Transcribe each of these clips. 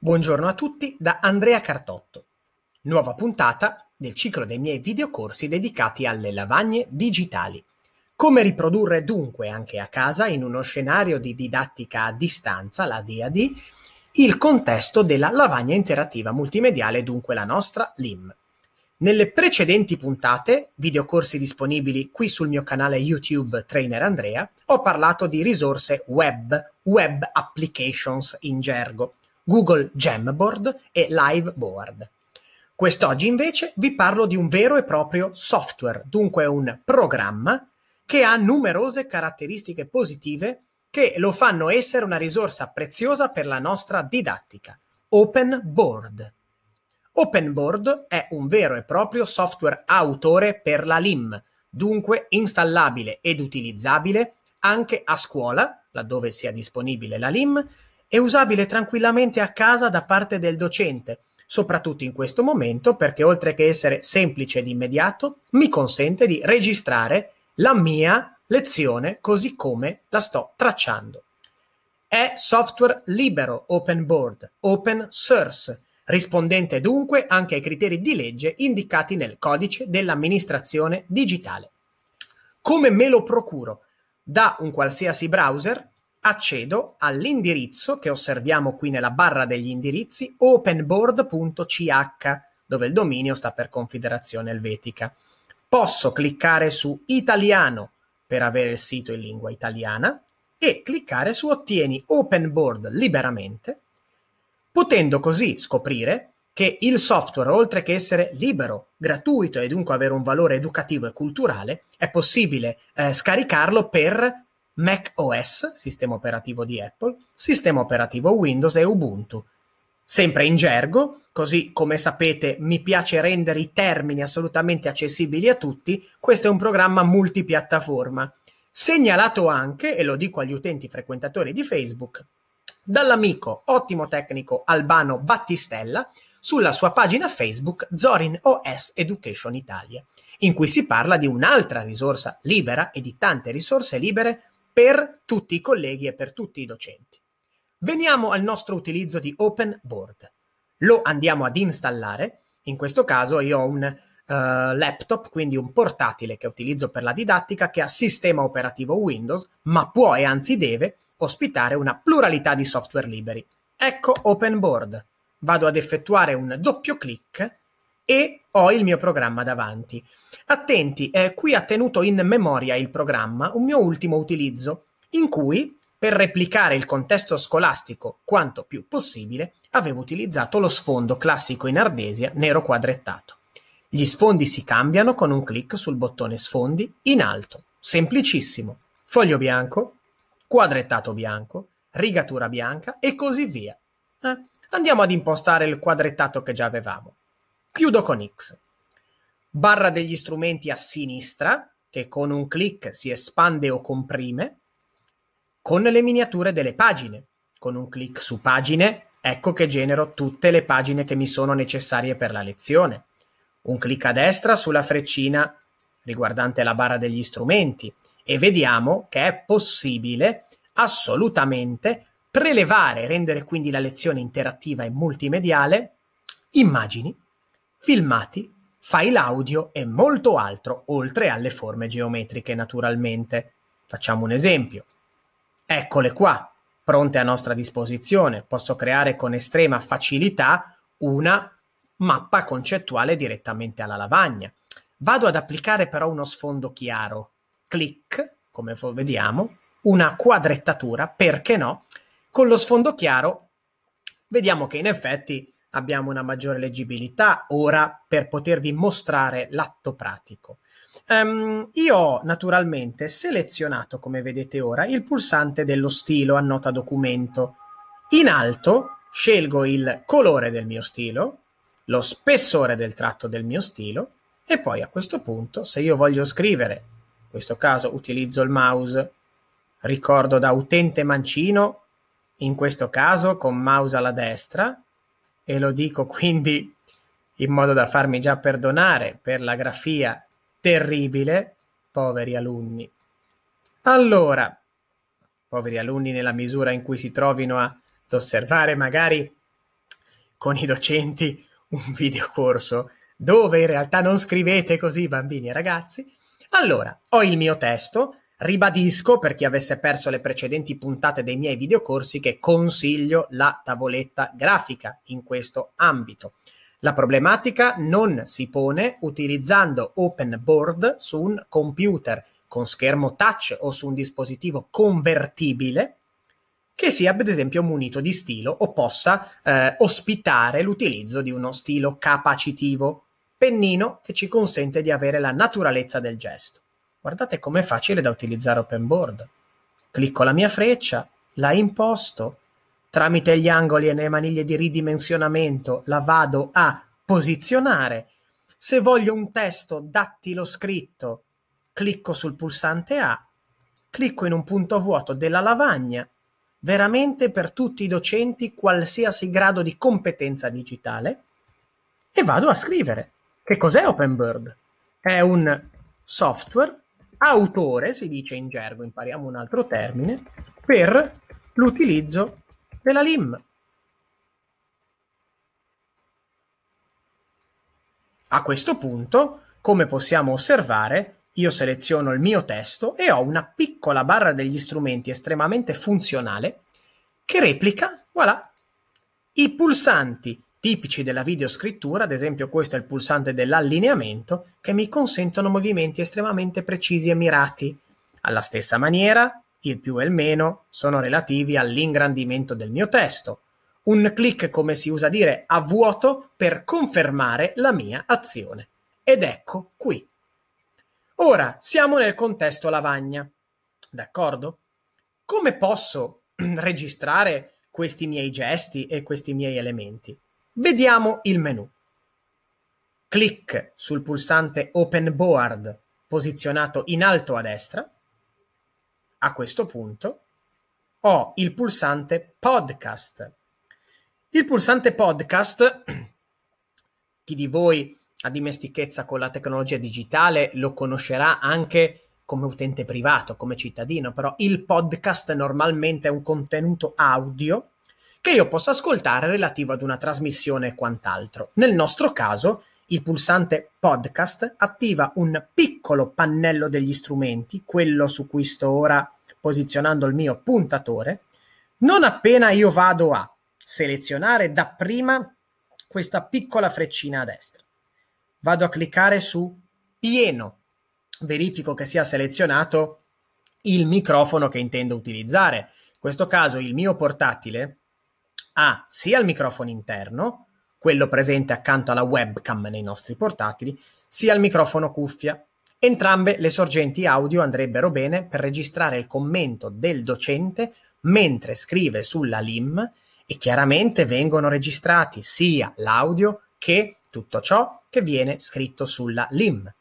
Buongiorno a tutti da Andrea Cartotto. Nuova puntata del ciclo dei miei videocorsi dedicati alle lavagne digitali. Come riprodurre dunque anche a casa in uno scenario di didattica a distanza, la DAD, il contesto della lavagna interattiva multimediale, dunque la nostra LIM. Nelle precedenti puntate, videocorsi disponibili qui sul mio canale YouTube Trainer Andrea, ho parlato di risorse web, web applications in gergo Google Jamboard e Liveboard. Quest'oggi invece vi parlo di un vero e proprio software, dunque un programma che ha numerose caratteristiche positive che lo fanno essere una risorsa preziosa per la nostra didattica. Open Board. Open Board è un vero e proprio software autore per la LIM, dunque installabile ed utilizzabile anche a scuola, laddove sia disponibile la LIM, è usabile tranquillamente a casa da parte del docente, soprattutto in questo momento perché oltre che essere semplice ed immediato, mi consente di registrare la mia lezione così come la sto tracciando. È software libero open board, open source, rispondente dunque anche ai criteri di legge indicati nel codice dell'amministrazione digitale. Come me lo procuro? Da un qualsiasi browser accedo all'indirizzo che osserviamo qui nella barra degli indirizzi openboard.ch, dove il dominio sta per Confederazione Elvetica. Posso cliccare su Italiano per avere il sito in lingua italiana e cliccare su Ottieni Openboard liberamente, potendo così scoprire che il software, oltre che essere libero, gratuito e dunque avere un valore educativo e culturale, è possibile eh, scaricarlo per Mac OS, sistema operativo di Apple, sistema operativo Windows e Ubuntu. Sempre in gergo, così come sapete mi piace rendere i termini assolutamente accessibili a tutti, questo è un programma multipiattaforma. Segnalato anche, e lo dico agli utenti frequentatori di Facebook, dall'amico ottimo tecnico Albano Battistella sulla sua pagina Facebook Zorin OS Education Italia, in cui si parla di un'altra risorsa libera e di tante risorse libere per tutti i colleghi e per tutti i docenti. Veniamo al nostro utilizzo di Open Board. Lo andiamo ad installare. In questo caso io ho un uh, laptop, quindi un portatile che utilizzo per la didattica che ha sistema operativo Windows, ma può e anzi deve ospitare una pluralità di software liberi. Ecco Open Board. Vado ad effettuare un doppio clic e ho il mio programma davanti. Attenti, eh, qui ha tenuto in memoria il programma un mio ultimo utilizzo, in cui, per replicare il contesto scolastico quanto più possibile, avevo utilizzato lo sfondo classico in ardesia nero quadrettato. Gli sfondi si cambiano con un clic sul bottone sfondi in alto. Semplicissimo. Foglio bianco, quadrettato bianco, rigatura bianca e così via. Eh, andiamo ad impostare il quadrettato che già avevamo. Chiudo con X. Barra degli strumenti a sinistra, che con un clic si espande o comprime, con le miniature delle pagine. Con un clic su pagine, ecco che genero tutte le pagine che mi sono necessarie per la lezione. Un clic a destra sulla freccina riguardante la barra degli strumenti e vediamo che è possibile assolutamente prelevare, rendere quindi la lezione interattiva e multimediale, immagini, filmati, file audio e molto altro, oltre alle forme geometriche naturalmente. Facciamo un esempio. Eccole qua, pronte a nostra disposizione. Posso creare con estrema facilità una mappa concettuale direttamente alla lavagna. Vado ad applicare però uno sfondo chiaro. Clic, come vediamo, una quadrettatura, perché no? Con lo sfondo chiaro vediamo che in effetti abbiamo una maggiore leggibilità ora per potervi mostrare l'atto pratico. Um, io ho naturalmente selezionato, come vedete ora, il pulsante dello stilo annota documento. In alto scelgo il colore del mio stilo, lo spessore del tratto del mio stilo e poi a questo punto, se io voglio scrivere, in questo caso utilizzo il mouse, ricordo da utente mancino, in questo caso con mouse alla destra, e lo dico quindi in modo da farmi già perdonare per la grafia terribile, poveri alunni. Allora, poveri alunni nella misura in cui si trovino ad osservare magari con i docenti un videocorso dove in realtà non scrivete così bambini e ragazzi. Allora, ho il mio testo, ribadisco per chi avesse perso le precedenti puntate dei miei videocorsi che consiglio la tavoletta grafica in questo ambito. La problematica non si pone utilizzando Open Board su un computer con schermo touch o su un dispositivo convertibile che sia ad esempio munito di stilo o possa eh, ospitare l'utilizzo di uno stilo capacitivo, pennino che ci consente di avere la naturalezza del gesto. Guardate com'è facile da utilizzare Open Board. Clicco la mia freccia, la imposto, tramite gli angoli e le maniglie di ridimensionamento la vado a posizionare. Se voglio un testo dattilo scritto, clicco sul pulsante A, clicco in un punto vuoto della lavagna veramente per tutti i docenti qualsiasi grado di competenza digitale e vado a scrivere. Che cos'è OpenBird? È un software autore, si dice in gergo, impariamo un altro termine, per l'utilizzo della LIM. A questo punto, come possiamo osservare, io seleziono il mio testo e ho una piccola barra degli strumenti estremamente funzionale che replica, voilà, i pulsanti tipici della videoscrittura, ad esempio questo è il pulsante dell'allineamento, che mi consentono movimenti estremamente precisi e mirati. Alla stessa maniera, il più e il meno sono relativi all'ingrandimento del mio testo. Un clic, come si usa dire, a vuoto per confermare la mia azione. Ed ecco qui Ora, siamo nel contesto lavagna, d'accordo? Come posso registrare questi miei gesti e questi miei elementi? Vediamo il menu. Clic sul pulsante Open Board posizionato in alto a destra. A questo punto ho il pulsante Podcast. Il pulsante Podcast, chi di voi ha dimestichezza con la tecnologia digitale lo conoscerà anche come utente privato, come cittadino, però il podcast normalmente è un contenuto audio che io posso ascoltare relativo ad una trasmissione e quant'altro. Nel nostro caso, il pulsante podcast attiva un piccolo pannello degli strumenti, quello su cui sto ora posizionando il mio puntatore. Non appena io vado a selezionare dapprima questa piccola freccina a destra vado a cliccare su pieno, verifico che sia selezionato il microfono che intendo utilizzare. In questo caso il mio portatile ha sia il microfono interno, quello presente accanto alla webcam nei nostri portatili, sia il microfono cuffia. Entrambe le sorgenti audio andrebbero bene per registrare il commento del docente mentre scrive sulla LIM e chiaramente vengono registrati sia l'audio che tutto ciò che viene scritto sulla LIM.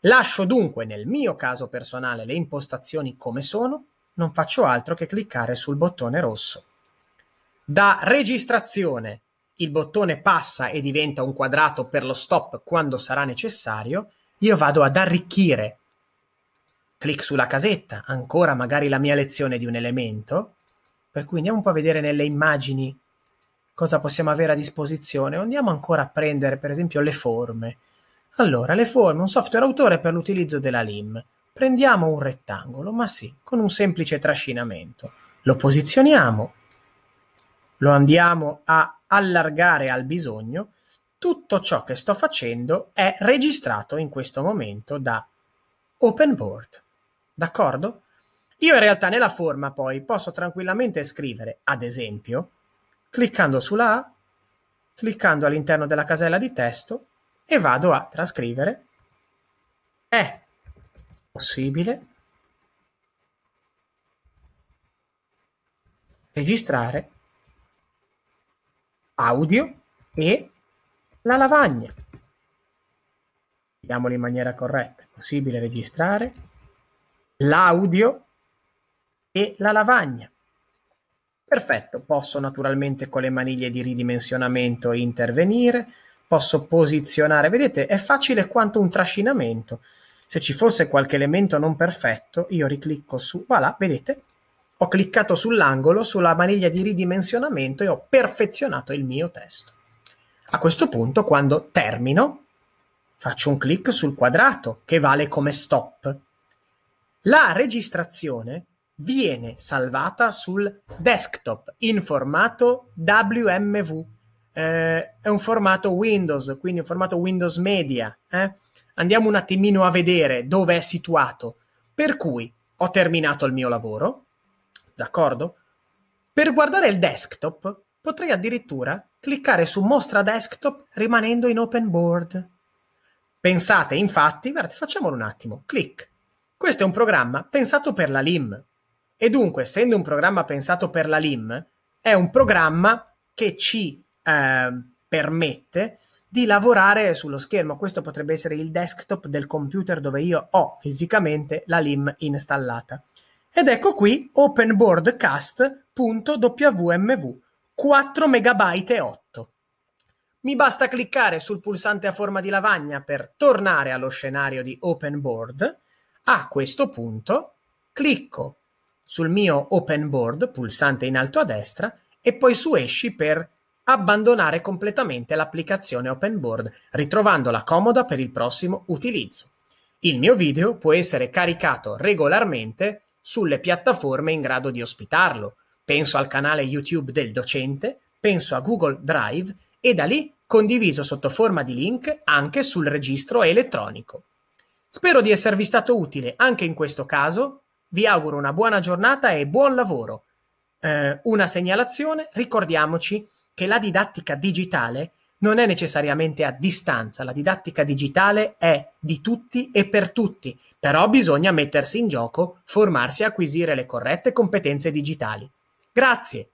Lascio dunque nel mio caso personale le impostazioni come sono, non faccio altro che cliccare sul bottone rosso. Da registrazione il bottone passa e diventa un quadrato per lo stop quando sarà necessario, io vado ad arricchire. Clic sulla casetta, ancora magari la mia lezione di un elemento, per cui andiamo un po' a vedere nelle immagini cosa possiamo avere a disposizione, andiamo ancora a prendere per esempio le forme. Allora, le forme, un software autore per l'utilizzo della LIM. Prendiamo un rettangolo, ma sì, con un semplice trascinamento. Lo posizioniamo, lo andiamo a allargare al bisogno. Tutto ciò che sto facendo è registrato in questo momento da OpenBoard. D'accordo? Io in realtà nella forma poi posso tranquillamente scrivere, ad esempio, cliccando sulla A, cliccando all'interno della casella di testo e vado a trascrivere. È possibile registrare audio e la lavagna. Vediamolo in maniera corretta. È possibile registrare l'audio e la lavagna. Perfetto, posso naturalmente con le maniglie di ridimensionamento intervenire, posso posizionare, vedete è facile quanto un trascinamento. Se ci fosse qualche elemento non perfetto, io riclicco su, voilà, vedete? Ho cliccato sull'angolo, sulla maniglia di ridimensionamento e ho perfezionato il mio testo. A questo punto, quando termino, faccio un clic sul quadrato che vale come stop. La registrazione viene salvata sul desktop in formato WMV. Eh, è un formato Windows, quindi un formato Windows Media. Eh? Andiamo un attimino a vedere dove è situato. Per cui ho terminato il mio lavoro, d'accordo? Per guardare il desktop potrei addirittura cliccare su Mostra desktop rimanendo in open board. Pensate infatti, guardate, facciamolo un attimo, clic. Questo è un programma pensato per la LIM e dunque, essendo un programma pensato per la LIM, è un programma che ci eh, permette di lavorare sullo schermo. Questo potrebbe essere il desktop del computer dove io ho fisicamente la LIM installata. Ed ecco qui openboardcast.wmv 4 MB e 8. Mi basta cliccare sul pulsante a forma di lavagna per tornare allo scenario di Open Board. A questo punto clicco sul mio Open Board, pulsante in alto a destra, e poi su Esci per abbandonare completamente l'applicazione Open Board, ritrovandola comoda per il prossimo utilizzo. Il mio video può essere caricato regolarmente sulle piattaforme in grado di ospitarlo. Penso al canale YouTube del docente, penso a Google Drive e da lì condiviso sotto forma di link anche sul registro elettronico. Spero di esservi stato utile anche in questo caso. Vi auguro una buona giornata e buon lavoro. Eh, una segnalazione, ricordiamoci che la didattica digitale non è necessariamente a distanza, la didattica digitale è di tutti e per tutti, però bisogna mettersi in gioco, formarsi e acquisire le corrette competenze digitali. Grazie!